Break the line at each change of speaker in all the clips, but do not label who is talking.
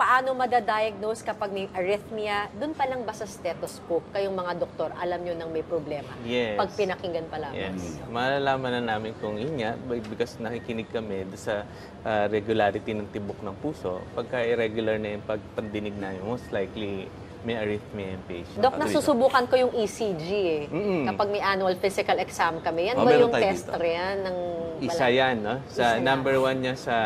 Paano madadiagnose kapag may arrhythmia? Doon pa lang ba sa stethoscope, kayong mga doktor, alam nyo nang may problema?
Yes.
Pag pinakinggan pa lang.
Yes. Malalaman na namin kung yun nga, because nakikinig kami sa ah, regularity ng tibok ng puso. Pagka irregular na yung pagpandinig namin, most likely may arrhythmia yung patient.
Doc, nasusubukan ko yung ECG eh.
Mm-mm.
Kapag may annual physical exam kami. Yan
Oh,
ba
meron
yung
tayo
test
dito.
yan ng
Isa yan, no? Sa
Isa yan.
number one niya sa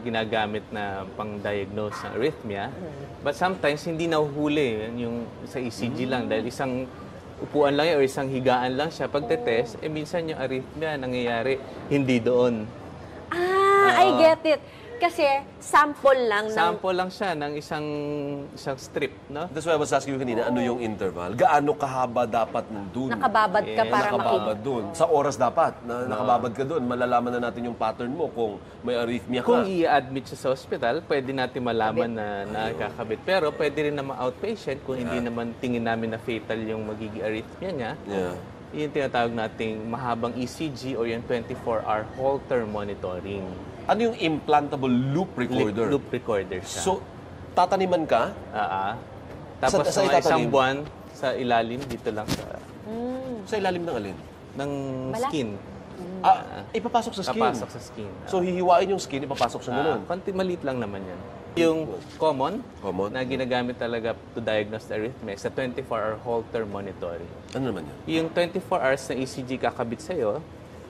ginagamit na pang-diagnose ng arrhythmia.
Mm.
But sometimes hindi nahuhuli yun yung sa ECG lang dahil isang upuan lang yan or isang higaan lang siya. Pagte-test, eh minsan yung arrhythmia nangyayari hindi doon.
Ah, I get it. Kasi sample lang ng...
Sample lang siya ng isang isang strip, no?
That's why I was asking you kanina, ano yung interval? Gaano kahaba dapat nung dun?
Nakababad ka para
nakababad
makita.
dun. Sa oras dapat, na nakababad ka dun. Malalaman na natin yung pattern mo kung may arrhythmia ka.
Kung i-admit siya sa hospital, pwede natin malaman na nakakabit. Pero pwede rin naman outpatient kung hindi naman tingin namin na fatal yung magiging arrhythmia niya.
Yeah.
Yung tinatawag nating mahabang ECG or yung 24-hour Holter monitoring.
Ano yung implantable loop recorder?
Loop recorder siya.
So, tataniman ka?
Ah, ah. Tapos
Sa- sa
mga isang buwan sa ilalim dito lang sa
Sa ilalim ng alin?
ng
Bala?
skin.
Ah, ipapasok sa skin.
Papasok sa skin.
So, hihiwain yung skin, ipapasok sa
Ah,
ganun.
konti maliit lang naman yan. Yung common,
Common?
na ginagamit talaga to diagnose the arrhythmia sa 24-hour Holter monitoring.
Ano naman yan?
Yung 24 hours na ECG kakabit sa'yo,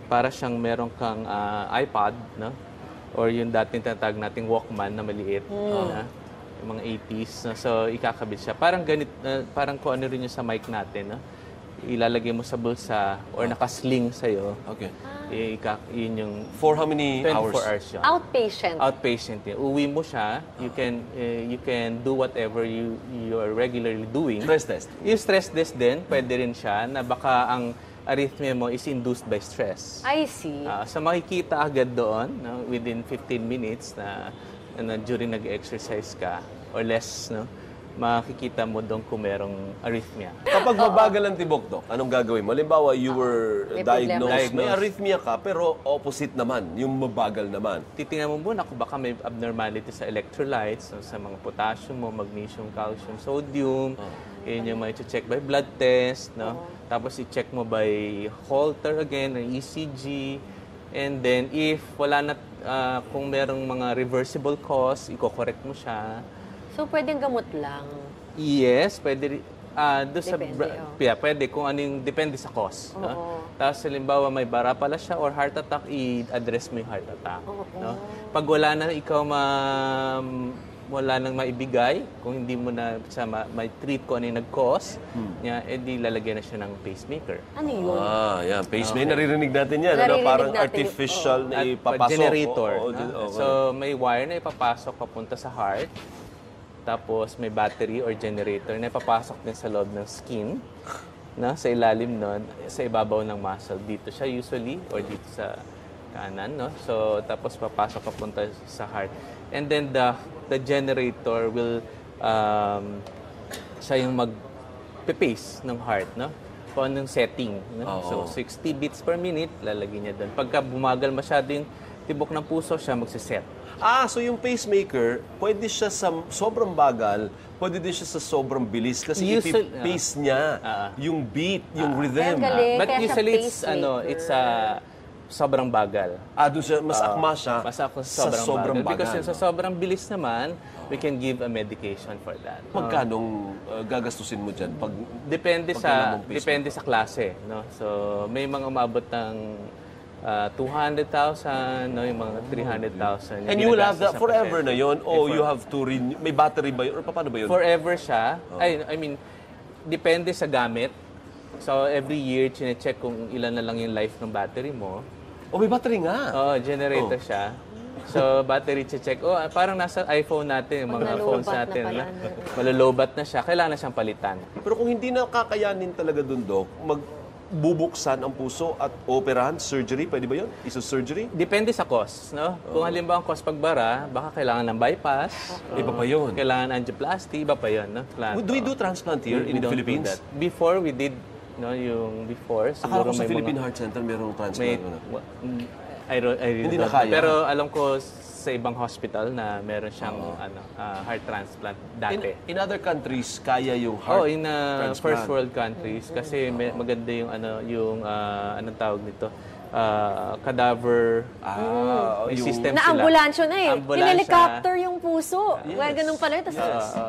para siyang meron kang ah, iPod, no? Or yung dating tinatawag nating Walkman na maliit, na, yung mga 80s. no? So, ikakabit siya. Parang ganit, ah, parang kung ano rin yung sa mic natin, no? Ilalagay mo sa bulsa or nakasling sa'yo.
Okay.
Eh, ika, yun yung
For how many
24
hours?
hours yun.
Outpatient.
Outpatient yan. Uwi mo siya, you can eh, you can do whatever you you are regularly doing.
Stress test.
Yung stress test din, pwede rin siya na baka ang arrhythmia mo is induced by stress.
I see.
Ah, so makikita agad doon no, within 15 minutes na, na during nag-exercise ka or less, no, makikita mo doon kung merong arrhythmia.
Kapag mabagal ang tibok, Dok, anong gagawin mo? Halimbawa, you were
May
diagnosed,
problema.
may arrhythmia ka, pero opposite naman, yung mabagal naman.
titingnan mo muna kung baka may abnormality sa electrolytes, no, sa mga potassium mo, magnesium, calcium, sodium. Yun yung may check by blood test. No? Tapos i-check mo by Holter again, ng ECG. And then if wala na, ah, kung merong mga reversible cause, i-correct mo siya.
So, pwedeng gamot lang.
Yes, pwede rin. Ah, doon sa
oh.
yeah, pwede kung ano yung depende sa cause,
Oo.
no? Tapos halimbawa may bara pala siya or heart attack, i-address mo yung heart attack, no? Pag wala na ikaw ma wala nang maibigay, kung hindi mo na sa ma- may treat ko ano yung nag-cause, niya, edi lalagyan na siya ng pacemaker.
Ano yun?
Ah, yan. Pacemaker, naririnig natin yan. Ano,
Naririnig
parang
natin.
artificial na
At
ipapasok.
generator.
Oo, oo,
no?
oo,
So, may wire na ipapasok papunta sa heart. Tapos, may battery or generator na ipapasok din sa loob ng skin. No? Sa ilalim nun, sa ibabaw ng muscle. Dito siya usually or dito sa kanan. No? So, tapos papasok papunta sa heart. And then, the, the generator will, um, siya yung mag-pace ng heart. No? Kung anong setting. No? So, 60 beats per minute, lalagyan niya doon. Pagka bumagal masyado yung tibok ng puso, siya magsiset.
Ah, so yung pacemaker, pwede siya sa sobrang bagal, pwede din siya sa sobrang bilis kasi
Usual-
ipipace niya
Ah.
yung beat, yung
Kaya
rhythm.
galing.
But usually, it's, ano, it's a sobrang bagal.
Ah, doon siya, mas akma siya
Mas ako
sa
sa sobrang,
sobrang
bagal. Because
bagal.
yung sa sobrang bilis naman, we can give a medication for that.
Magkanong uh, gagastusin mo dyan? Pag,
Depende
Pag
sa depende sa klase, no. So may mga umabot ng ah, 200,000, no, yung mga 300,000. yung
and you will have that forever na yon o
for-
you have to, renew, may battery ba yun? Or paano ba yun?
Forever siya.
Oh.
Ay, I mean, depende sa gamit. So every year, chine-check kung ilan na lang yung life ng battery mo.
o may battery nga.
Oo, generator
Oh.
siya. So, battery check. Oh, parang nasa iPhone natin, yung mga phones
na
natin. na,
no?
malulubat na siya. Kailangan na siyang palitan.
Pero kung hindi na kakayanin talaga doon, Dok, magbubuksan ang puso at operahan, surgery, pwede ba yun? Iso surgery?
Depende sa cost, no? Kung halimbawa ang cost pagbara, baka kailangan ng bypass.
Iba pa yun.
Kailangan angioplasty, iba pa yun, no? Klaro.
Do we do transplant here
We
in the
don't do
Philippines?
Before, we did, no, yung before,
Akala
siguro
ko sa
may
Philippine
mga...
Heart Center merong
May,
transplant.
mm, I, I really
Hindi na kaya.
Pero alam ko, sa ibang hospital na meron siyang ano, ah, heart transplant
In,
dati.
in other countries, kaya yung
Oh,
heart
in uh,
transplant.
first world countries kasi may, maganda yung ano yung ah, anong tawag nito? Ah, cadaver
Ah,
may
yung-
system
Na
sila.
ambulansyo na eh.
Ambulansya.
Ninelicopter yung puso.
Yes.
Well, ganun pala. Tapos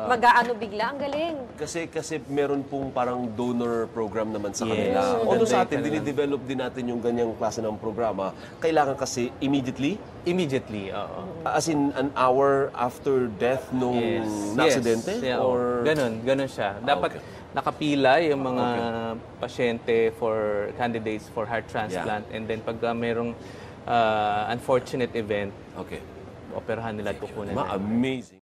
mag-aano bigla. Ang galing.
Kasi kasi meron pong parang donor program naman sa
Yes.
kanila.
Mm.
Although sa atin, dinidevelop din natin yung ganyang klase ng programa. Kailangan kasi immediately,
Immediately, oo.
As in an hour after death nung
Yes.
na-aksidente?
Yes. Yeah,
or...
Ganun, ganun siya. Dapat
okay.
nakapila yung mga pasyente for candidates for heart transplant and then pag uh, merong uh, unfortunate event,
Okay.
operahan nila tukunan na.
Ma-amazing.